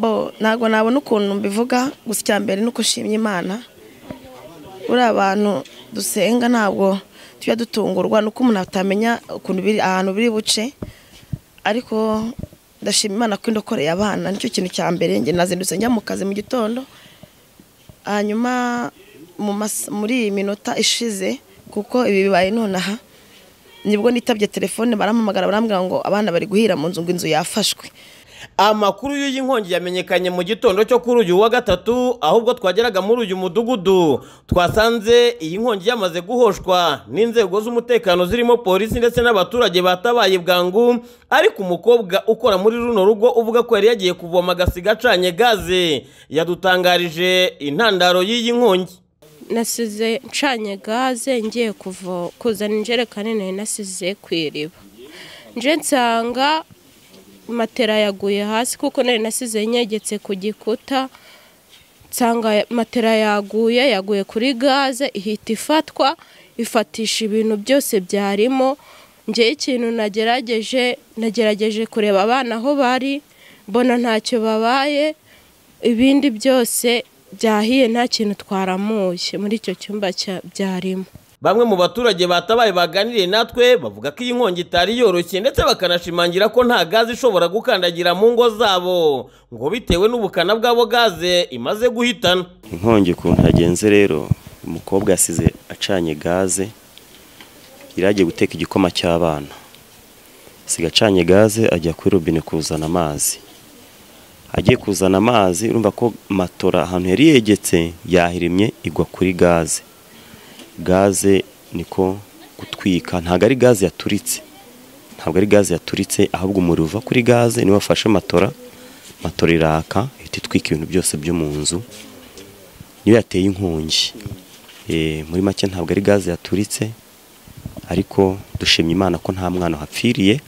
bo ntabwo nabona ukuntu mbivuga gusa icya mbere ni uko ushimye imana. Buriya abantu dusenga ntabwo tujya dutungurwa nuko umuntu atamenya ukuntu biri ahantu biri buce. Ariko ndashima imana ko indokoreye abana ni cyo kintu cya mbere. Njye nazindutse njya mu kazi mu gitondo. Hanyuma muri iyi minota ishize kuko ibi bibaye nonaha ni bwo nitabye telefone barampamagara barambwira ngo abana bari guhira mu nzu ngo inzu yafashwe. Amakuru y'iyi nkongi yamenyekanye mu gitondo cyo kuri uyu wa gatatu ahubwo twageraga muri uyu mudugudu. Twasanze iyi nkongi yamaze guhoshwa n'inzego z'umutekano zirimo polisi ndetse n'abaturage batabaye bwangu ariko umukobwa ukora muri runo rugo uvuga ko yari yagiye kuvoma agasiga acanye gaze. Yadutangarije intandaro y'iyi nkongi. Nasize ncanye gaze ngiye kuzana injerekani nari nasize ku iriba. Nje nsanga matera yaguye hasi kuko nari nasize nyegetse ku gikuta nsanga matera yaguye yaguye kuri gaze ihita ifatwa ifatisha ibintu byose byarimo. Ngewe ikintu nagerageje nagerageje kureba abana aho bari mbona ntacyo babaye ibindi byose byahiye nta kintu twaramuye muri icyo cyumba byarimo. Bamwe mu baturage batabaye baganiriye natwe bavuga ko iyi nkongi itari yoroshye ndetse bakanashimangira ko nta gaze ishobora gukandagira mu ngo zabo ngo bitewe n'ubukana bw'abo gaze imaze guhitana. Inkongi ukuntu yagenze rero umukobwa yasize acanye gaze yari agiye guteka igikoma cy'abana. Asiga acanye gaze ajya kuri robine kuzana amazi. Agiye kuzana amazi urumva ko matora ahantu yari yegetse yahirimye igwa kuri gaze. Gaze niko gutwika. Ntabwo ari gaze yaturitse. Ntabwo ari gaze yaturitse ahubwo umuriro uva kuri gaze niwo wafashe matora. Matora iraka ihita itwika ibintu byose byo mu nzu. Niyo yateye inkongi. Eh, muri make ntabwo ari gaze yaturitse ariko dushimye imana ko nta mwana wapfiriye.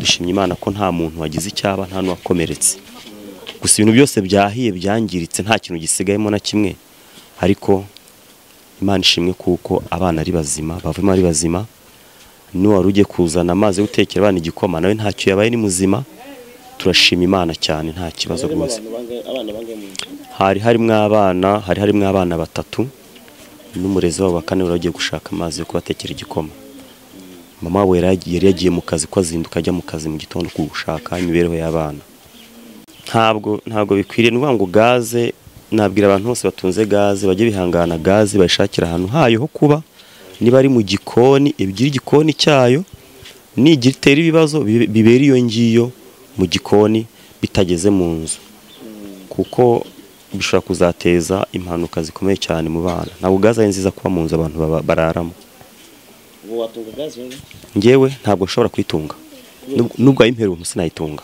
Dushimye imana ko nta muntu wagize icyaba nta n'uwakomeretse gusa ibintu byose byahiye byangiritse nta kintu gisigayemo na kimwe. Ariko imana ishimwe kuko abana ari bazima bavamo ari bazima. N'uwari ugiye kuzana amazi yo gutekera abana igikoma nawe ntacyo yabaye ni muzima. Turashima imana cyane nta kibazo rwose. hari harimo abana hari harimo abana batatu. N'umurezi wabo wa kane wari wagiye gushaka amazi yo kubatekera igikoma. Mama we yari yari yagiye mu kazi ko azinduka ajya mu kazi mu gitondo gushaka imibereho y'abana. Ntabwo ntabwo bikwiriye ni ukuvuga ngo gaze nabwira abantu bose batunze gaze bajye bihangana gaze bayishakira ahantu hayo ho kuba. Niba ari mu gikoni ebyiri igikoni cyayo nigira itera ibibazo bibe- bibera iyo ngiyo mu gikoni bitageze mu nzu. Kuko bishobora kuzateza impanuka zikomeye cyane mu bana. Ntabwo gaze ari nziza kuba mu nzu abantu bararamo. Ngewe ntabwo nshobora kuyitunga Nub- nubwo wayimpera ubuntu sinayitunga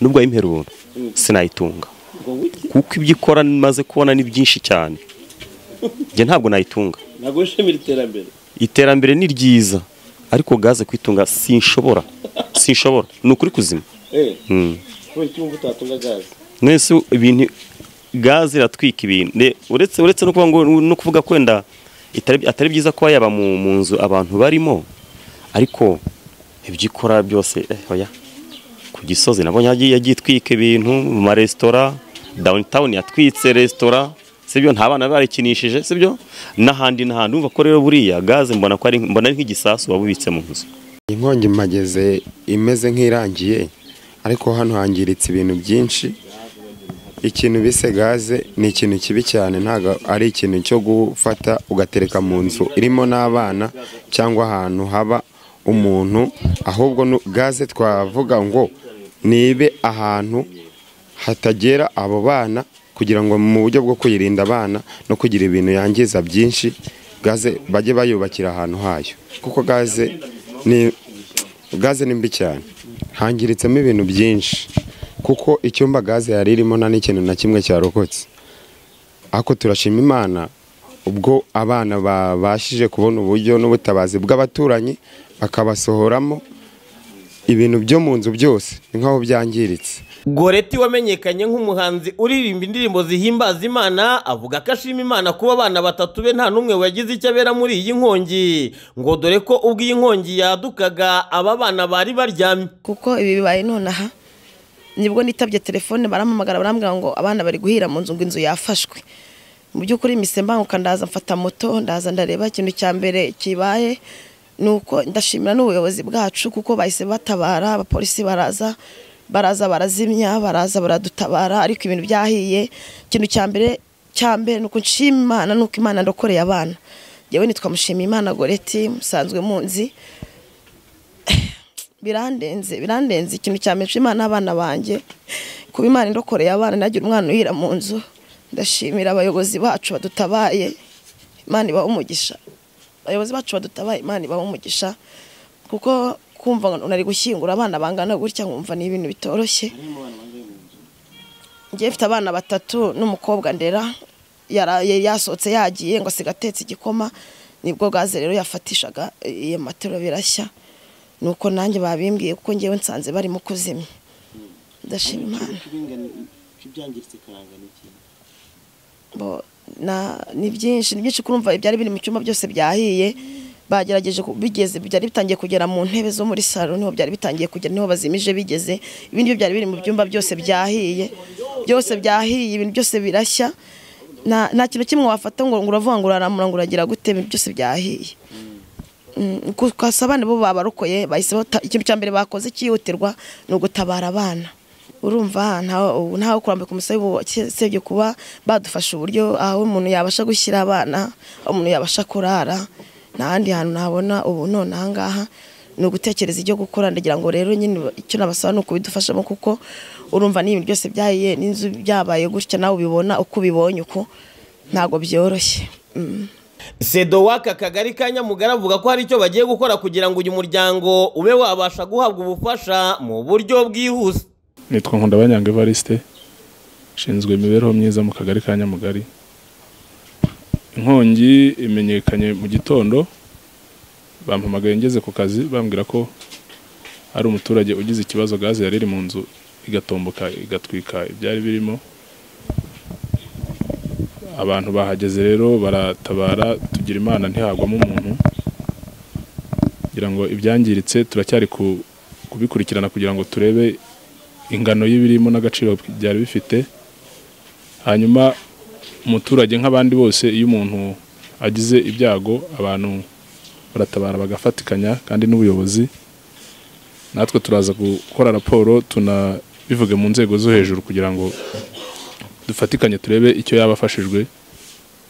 nubwo wayimpera ubuntu sinayitunga kuko ibyo ikora maze kubona ni byinshi cyane. Njye ntabwo nayitunga. Ntabwo wishimira iterambere. Iterambere ni ryiza ariko gaze kwitunga sinshobora. Sinshobora. Ni ukuri kuzima. Mm. utatunga gaze? Mwese ibintu gaze iratwika ibintu. Uretse uretse no kuvuga ngo no kuvuga ko wenda itari- atari byiza kuba yaba mu, nzu abantu barimo. Ariko ibyo ikora byose eh, ku gisozi. Nabonye yagiye itwika ibintu mu maresitora downtown yatwitse resitora sibyo? Nta bana barikinishije sibyo? N'ahandi n'ahandi umva ko rero buriya gaze mbona ko ari mbona ari nk'igisasu waba ubitse mu nzu. Inkongi mageze imeze nk'irangiye ariko hano hangiritse ibintu byinshi. Ikintu bise gaze ni ikintu kibi cyane ntabwo ari ikintu cyo gufata ugatereka mu nzu irimo n'abana cyangwa ahantu haba umuntu. Ahubwo gaze twavuga ngo nibe ahantu hatagera abo bana kugira ngo mu buryo bwo kuyirinda abana no kugira ibintu yangiza byinshi gaze bajye bayubakira ahantu hayo. Kuko gaze ni gaze ni mbi cyane. Hangiritsemo ibintu byinshi. Kuko icyumba gaze yari irimo nta n'ikintu na kimwe cyarokotse. Ariko turashima imana ubwo abana babashije kubona uburyo n'ubutabazi bw'abaturanyi bakabasohoramo ibintu byo mu nzu byose ni nk'aho byangiritse. Goreti wamenyekanye nk'umuhanzi uririmba indirimbo zihimbaza imana avuga ko ashima imana kuba abana batatu be nta n'umwe wagize icyo abera muri iyi nkongi. Ngo dore ko ubwo iyi nkongi yadukaga aba bana bari baryamye. Kuko ibi bibaye nonaha ni bwo nitabye telefone barampamagara barambwira ngo abana bari guhira mu nzu ngo inzu yafashwe. Mu by'ukuri mise mbanguka ndaza mfata moto ndaza ndareba ikintu cya mbere kibaye ni uko ndashimira n'ubuyobozi bwacu kuko bahise batabara abapolisi baraza baraza barazimya baraza baradutabara ariko ibintu byahiye. Ikintu cya mbere cya mbere ni uko nshima imana ni uko imana ndokoreye abana. Yewe nitwa mushimiyimana goreti musanzwe munzi. Birandenze birandenze. Ikintu cya mbere nshima n'abana banjye kuba imana indokoreye abana nagira umwana uhira mu nzu. Ndashimira abayobozi bacu badutabaye. Imana ibaha umugisha. Abayobozi bacu badutabaye imana ibaha umugisha kuko kumva ngo nari gushyingura abana bangana gutya nkumva ni ibintu bitoroshye. Ngiye mfite abana batatu n'umukobwa ndera yasohotse yagiye ngo asiga atetse igikoma ni bwo gaze rero yafatishaga iyo matero birashya. Nuko nanjye babimbwiye kuko ngewe nsanze barimo kuzimya. Ndashima imana. Ni byinshi ni byinshi kurumva ibyari biri mu cyumba byose byahiye bagerageje bigeze byari bitangiye kugera mu ntebe zo muri salo ni ho byari bitangiye kugera ni ho bazimije bigeze ibindi byari biri mu byumba byose byahiye byose byahiye ibintu byose birashya nta kintu kimwe wafata ngo uravuga ngo uraramura ngo uragira gute ibintu byose byahiye Mm, kwasa abana bo babarokoye ikintu cya mbere bakoze cyihutirwa ni ugutabara abana urumva ntawe kurambika umusayi usibye kuba badufasha uburyo aho umuntu yabasha gushyira abana aho umuntu yabasha kurara. Nta handi hantu nabona ubu none aha ngaha ni ugutekereza ibyo gukora ndagira ngo rero nyine icyo nabasaba ni ukubidufashamo kuko urumva n'ibintu byose byahiye n'inzu byabaye gutya nawe ubibona uko ubibonye uko ntabwo byoroshye. Mm. sedo w'aka kagari ka nyamugari avuga ko hari icyo bagiye gukora kugira ngo uyu muryango ube wabasha guhabwa ubufasha mu buryo bwihuse. Nitwa nkundabanyanga evariste nshinzwe imibereho myiza mu kagari ka nyamugari. Inkongi imenyekanye mu gitondo. Bampamagaye ngeze ku kazi bambwira ko hari umuturage ugize ikibazo gaze yari iri mu nzu igatomboka igatwika ibyari birimo. Abantu bahageze rero baratabara tugira imana ntihagwamo umuntu. Kugira ngo ibyangiritse turacyari ku- kubikurikirana kugira ngo turebe ingano y'ibirimo n'agaciro byari bifite. Hanyuma umuturage nk'abandi bose iyo umuntu agize ibyago abantu baratabara bagafatikanya kandi n'ubuyobozi. Natwe turaza gukora raporo tunabivuge mu nzego zo hejuru kugira ngo dufatikanye turebe icyo yaba afashijwe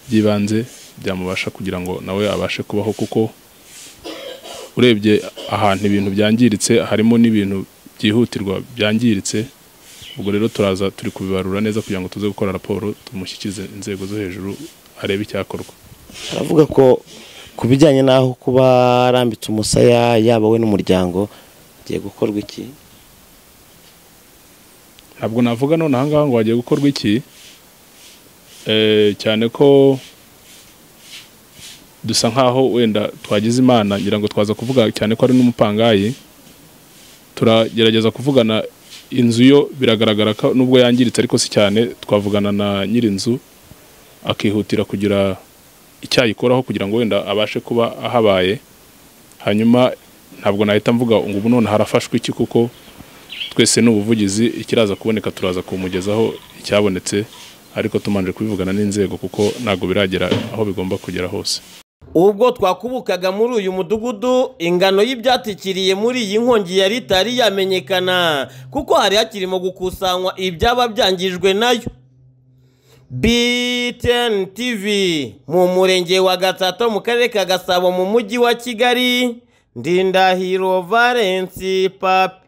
by'ibanze byamubasha kugira ngo nawe abashe kubaho. Kuko urebye ahantu ibintu byangiritse harimo n'ibintu byihutirwa byangiritse ubwo rero turaza turi kubibarura neza kugira ngo tuze gukora raporo tumushyikirize inzego zo hejuru arebe icyakorwa. Aravuga ko ku bijyanye n'aho kuba arambitse umusaya yaba we n'umuryango hagiye gukorwa iki? Ntabwo navuga none ahangaha ngo hagiye gukorwa iki. Eh, cyane ko dusa nkaho wenda twagize imana ngira ngo twaza kuvuga cyane ko ari n'umupangayi. Turagerageza kuvugana inzu yo biragaragara ko nubwo yangiritse ariko si cyane twavugana na nyir'inzu akihutira kugira icyayikoraho kugira ngo wenda abashe kuba ahabaye. Hanyuma ntabwo nahita mvuga ngo ubu none harafashwe iki kuko twese ni ubuvugizi ikiraza kuboneka turaza kumugezaho icyabonetse ariko tumanje kubivugana n'inzego kuko ntabwo biragera aho bigomba kugera hose. Ubwo twakubukaga muri uyu mudugudu ingano y'ibyatikiriye muri iyi nkongi yari itari yamenyekana kuko hari hakirimo gukusanywa ibyaba byangijwe na yo. BTN TV mu murenge wa Gatsato mu karere ka Gasabo mu mujyi wa Kigali Ndindahiro Valence Papi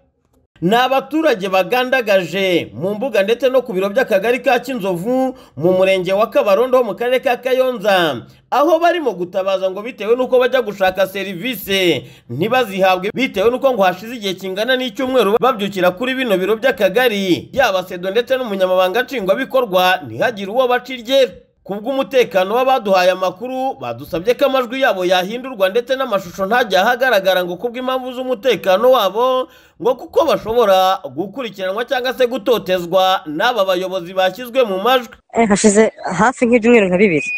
ni abaturage bagandagaje mu mbuga ndetse no ku biro by'akagari ka Kinzovu mu murenge wa Kabarondo mu karere ka Kayonza. Aho barimo gutabaza ngo bitewe n'uko bajya gushaka serivisi ntibazihabwe bitewe n'uko ngo hashize igihe kingana n'icyumweru babyukira kuri bino biro by'akagari. Yaba sedo ndetse n'umunyamabanga nshingwabikorwa ntihagire uwo baca iryera kubw'umutekano w'abaduhaye amakuru badusabye ko amajwi yabo yahindurwa ndetse n'amashusho ntajya ahagaragara ngo kubw'impamvu z'umutekano wabo ngo kuko bashobora gukurikiranwa cyangwa se gutotezwa n'aba bayobozi bashyizwe mu majwi. Eh, hashize hafi nk'ibyumweru nka bibiri.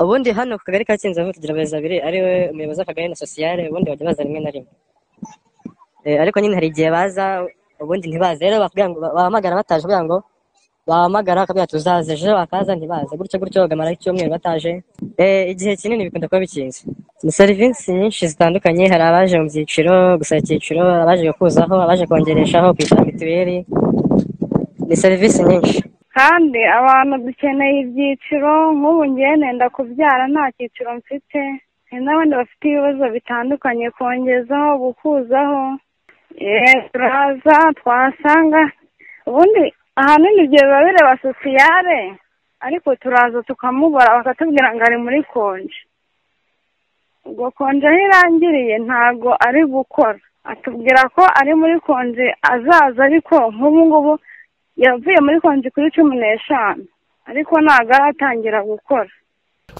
Ubundi hano ku kagari ka kinzovu tugira abayobozi babiri ari we umuyobozi w'akagari na sosiyale ubundi bajya baza rimwe na rimwe. Eh, ariko nyine hari igihe baza ubundi ntibaze. Rero bahamagara bataje kugira ngo bahamagara bakabwira tuzaze ejo bakaza ntibaze. Gutyo gutyo bagamara icyumweru bataje. Eh, igihe kinini bikunda kuba bikinze. Ni serivisi nyinshi zitandukanye hari abaje mu byiciro gusaba icyiciro abaje gukuzaho abaje kongereshaho kwishyura mituweli ni serivisi nyinshi. Kandi abantu dukeneye ibyiciro nk'ubu ngewe nenda kubyara nta cyiciro mfite. Hari n'abandi bafite ibibazo bitandukanye kongezaho gukuzaho. Eh, turaza twasanga. Ubundi ahanini ibyo biba bireba sosiyare ariko turaza tukamubara bakatubwira ngo ari muri konje. Ubwo konje aho irangiriye ntago ari gukora. Atubwira ko ari muri konje azaza ariko nk'ubu ngubu yavuye muri konji kuri cumi n'eshanu. Ariko ntabwo aratangira gukora.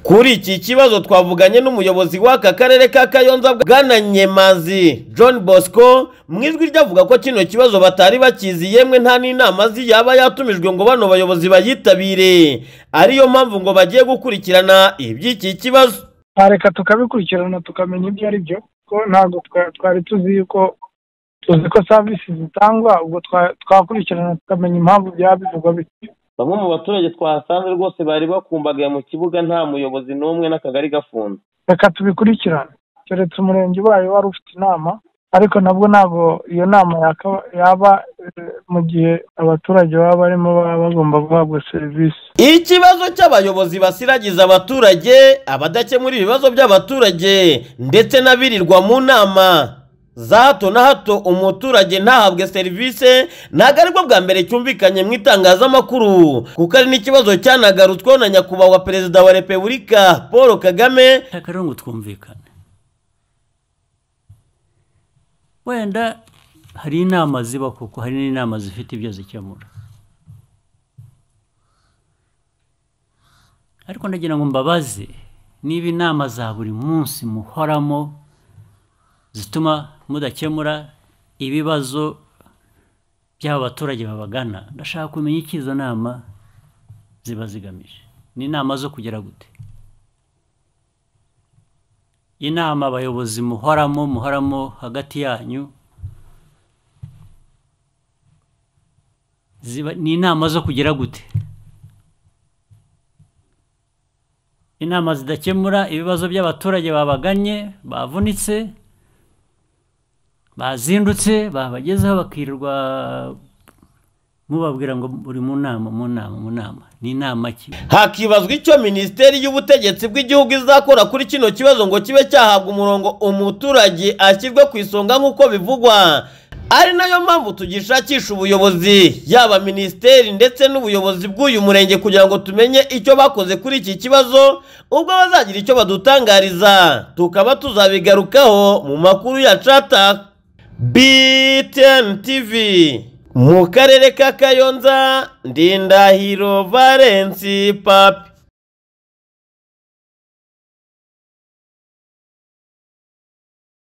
Kuri iki kibazo twavuganye n'umuyobozi w'aka karere ka kayonza bwana nyemazi john bosco mu ijwi rye avuga ko kino kibazo batari bakizi yemwe nta n'inama yaba yatumijwe ngo bano bayobozi bayitabire. Ariyo mpamvu ngo bagiye gukurikirana iby'iki kibazo. Twareka tukabikurikirana tukamenya ibyo ari byo. Ko ntabwo twa- twari tuzi yuko tuzi ko serivisi zitangwa ubwo twa- twakurikirana tukamenya impamvu byaba bivugwa bityo. Bamwe mu baturage twahasanze rwose bari bakumbagaye mu kibuga nta muyobozi n'umwe n'akagari gafunze. Reka tubikurikirane. Keretse umurenge ubaye wari ufite inama ariko nabwo ntabwo iyo nama yaba eh, mu gihe abaturage baba barimo baba bagomba guhabwa serivisi. Ikibazo cy'abayobozi basiragiza abaturage abadakemura ibibazo by'abaturage ndetse n'abirirwa mu nama. Za hato na hato umuturage ntahabwe serivisi ntabwo ari bwo bwa mbere cyumvikanye mu itangazamakuru. Kuko ari n'ikibazo cyanagarutsweho na nyakubahwa perezida wa repubulika paul kagame. Ngo twumvikane. Wenda hari inama ziba kuko hari n'inama zifite ibyo zikemura. Ariko ndagira ngo mbabaze niba inama za buri munsi muhoramo zituma mudakemura ibibazo by'aba baturage babagana. Ndashaka kumenya icyo izo nama ziba zigamije. Ni inama zo kugera gute? Inama abayobozi muhoramo muhoramo hagati yanyu. Ni inama zo kugera gute? Inama zidakemura ibibazo by'abaturage babaganye bavunitse bazindutse babagezeho bakirirwa mubabwira ngo uri mu nama mu nama mu nama ni inama ki? Hakibazwa icyo minisiteri y'ubutegetsi bw'igihugu izakora kuri kino kibazo ngo kibe cyahabwa umurongo umuturage ashyirwe ku isonga nk'uko bivugwa. Ari na yo mpamvu tugishakisha ubuyobozi yaba minisiteri ndetse n'ubuyobozi bw'uyu murenge kugira ngo tumenye icyo bakoze kuri iki kibazo ubwo bazagira icyo badutangariza. Tukaba tuzabigarukaho mu makuru ya cata BTN TV mu karere ka Kayonza Ndindahiro Valence Papi